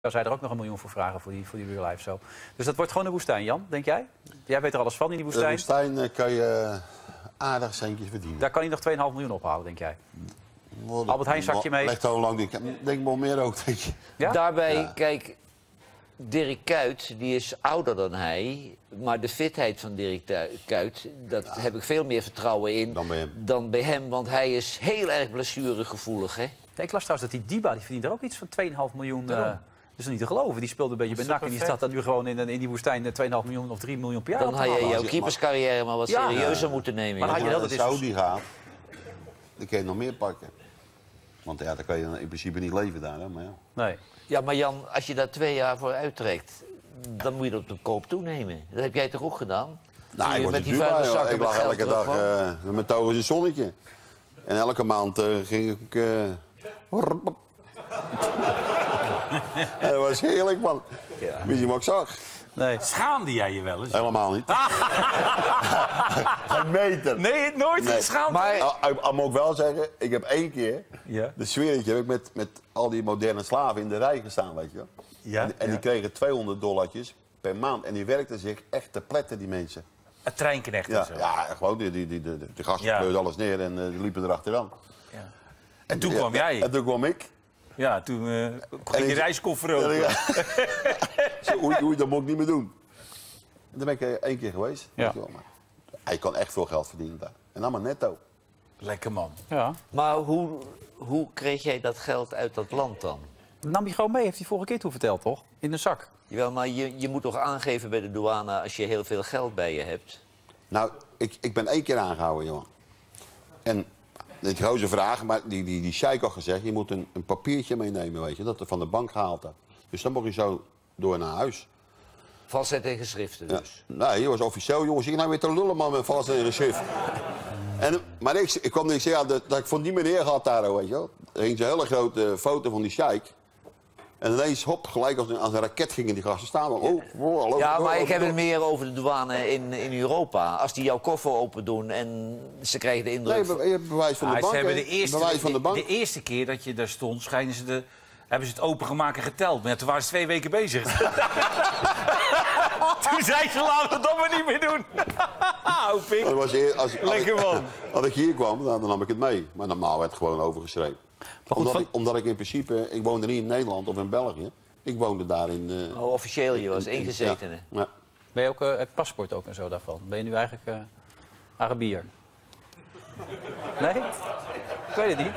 zou zij er ook nog een miljoen voor vragen voor die, voor die real life zo. Dus dat wordt gewoon een woestijn, Jan, denk jij? Jij weet er alles van in die De woestijn. woestijn eh, kan je aardig centjes verdienen. Daar kan hij nog 2,5 miljoen ophalen, denk jij? Wat- Albert Heijn zakje mee. Legt al lang. Ik denk wel meer ook, denk je. Ja? Daarbij, Ja. kijk, Dirk Kuyt, die is ouder dan hij. Maar de fitheid van Dirk Kuyt, daar heb ik veel meer vertrouwen in Dan bij hem. dan bij hem. Want hij is heel erg blessuregevoelig, hè? Ik las trouwens dat die Diba, die verdient er ook iets van 2,5 miljoen. eh dat is niet te geloven. Die speelde een beetje bij NAC en die staat dan nu gewoon in, een- in die woestijn eh, 2,5 miljoen of 3 miljoen per jaar Dan had je jouw keeperscarrière maar wat Ja. serieuzer moeten nemen. Maar joh. had je Als dat, je dat Saudi gaat, dan kun je nog meer pakken. Want ja, dan kan je in principe niet leven daar. Hè, maar ja. Nee. Ja, maar Jan, als je daar twee jaar voor uittrekt, dan moet je dat op de koop toenemen. Dat heb jij toch ook gedaan? Nou, ik met die vuile zakken Ik lag elke dag eh, met mijn togen in het zonnetje. En elke maand eh, ging ik... eh, dat was heerlijk, man. Weet je wat ik zag? nee. Schaamde jij je wel eens? Helemaal niet. Geen meter. Nee, nooit Nee. geschaamd. Maar Ik moet ook wel zeggen, ik heb één keer... Ja. De sfeertje heb ik met, met al die moderne slaven in de rij gestaan, weet je. Ja, en en die kregen 200 dollartjes per maand. En die werkten zich echt te pletten, die mensen. Het treinknecht en Ja, zo. ja gewoon, die, die, die, de, de gasten Ja. alles neer en eh, die liepen erachteraan. Ja. En toen Ja, kwam jij. En toen kwam ik. Ja, toen eh En ging je reiskoffer En open. oei, oei, dat moet ik niet meer doen. En dan ben ik eh, één keer geweest. Ja. weet je wel, maar hij kan echt veel geld verdienen daar. En maar netto. Lekker man. Ja. Maar hoe, hoe kreeg jij dat geld uit dat land dan? Nam je gewoon mee, heeft hij vorige keer toen verteld, toch? In een zak. Jawel, maar je, je moet toch aangeven bij de douane als je heel veel geld bij je hebt? Nou, ik, ik ben één keer aangehouden, jongen. En de grote vraag, maar die, die, die had gezegd... je moet een, een papiertje meenemen, weet je, dat er van de bank gehaald had. Dus dan mocht je zo door naar huis. Valsheid en geschriften Ja. dus. Nee, je was officieel, jongens. Ik nou weer te lullen, man, met vast en schrift. En, maar ik, ik kwam niet zeggen ja, dat, dat ik van die meneer had daar, weet je wel. Er hing zo'n hele grote foto van die sheik. En ineens, hop, gelijk als een, als een raket gingen die gasten staan. Oh, oh, Ja, maar ik heb het meer over de douane in, in Europa. Als die jouw koffer open doen en ze krijgen de indruk... Nee, je hebt bewijs van de Ah, bank. ze hebben hè? de, eerste, bewijs van de bank. de eerste keer dat je daar stond, schijnen ze de, hebben ze het opengemaakt en geteld. Maar toen waren ze twee weken bezig. toen zei ze, laten we dan maar niet meer doen. Hoop ik. Dat als, als Lekker ik, man. Als ik hier kwam, dan, dan nam ik het mee. Maar normaal werd het gewoon overgeschreven. Goed, Omdat, van- ik, omdat ik in principe, ik woonde niet in Nederland of in België. Ik woonde daar in... eh, Oh, officieel, je was in- ingezetene. Ja, ja. Ben je ook eh, het paspoort ook en zo daarvan? Ben je nu eigenlijk eh Arabier? Nee? Ik weet het niet.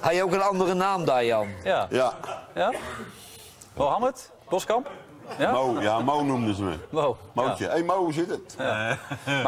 Had je ook een andere naam daar, Jan? Ja. ja. ja? Mohammed? Boskamp? Ja? Mo, ja, Mo noemden ze me. Mo. Mootje. Hé hey, Mo, hoe zit het? Maar